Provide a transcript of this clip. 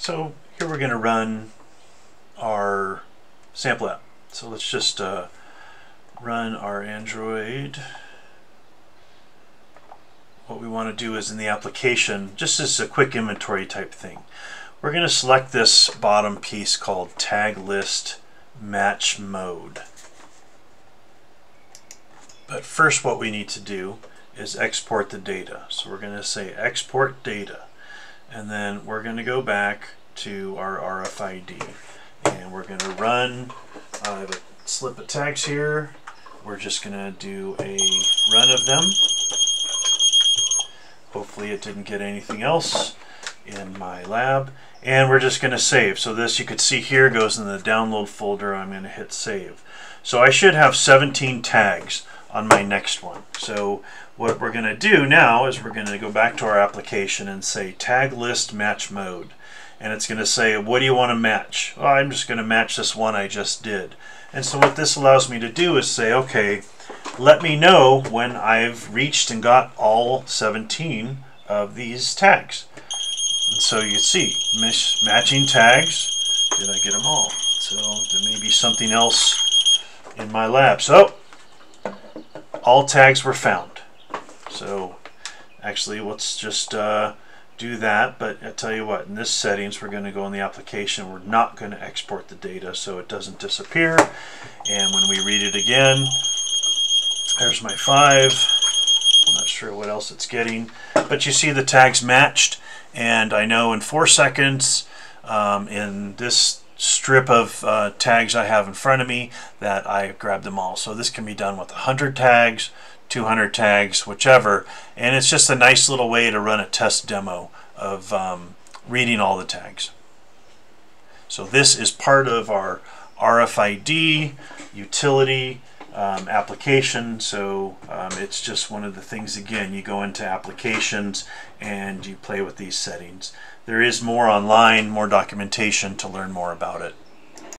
So here we're going to run our sample app. So let's just uh, run our Android. What we want to do is in the application, just as a quick inventory type thing, we're going to select this bottom piece called tag list match mode. But first what we need to do is export the data. So we're going to say export data and then we're going to go back to our RFID and we're going to run uh, I a slip of tags here. We're just going to do a run of them. Hopefully it didn't get anything else in my lab. And we're just going to save. So this you could see here goes in the download folder. I'm going to hit save. So I should have 17 tags on my next one so what we're going to do now is we're going to go back to our application and say tag list match mode. And it's going to say, what do you want to match? Well, I'm just going to match this one I just did. And so what this allows me to do is say, okay, let me know when I've reached and got all 17 of these tags. And so you see, matching tags, did I get them all? So there may be something else in my lab. So oh, all tags were found. So actually let's just uh, do that. But I tell you what in this settings we're going to go in the application. We're not going to export the data so it doesn't disappear. And when we read it again there's my five. I'm not sure what else it's getting. But you see the tags matched. And I know in four seconds um, in this strip of uh, tags I have in front of me that I grabbed them all so this can be done with 100 tags 200 tags, whichever. And it's just a nice little way to run a test demo of um, reading all the tags. So this is part of our RFID utility um, application. So um, it's just one of the things, again, you go into applications and you play with these settings. There is more online, more documentation to learn more about it.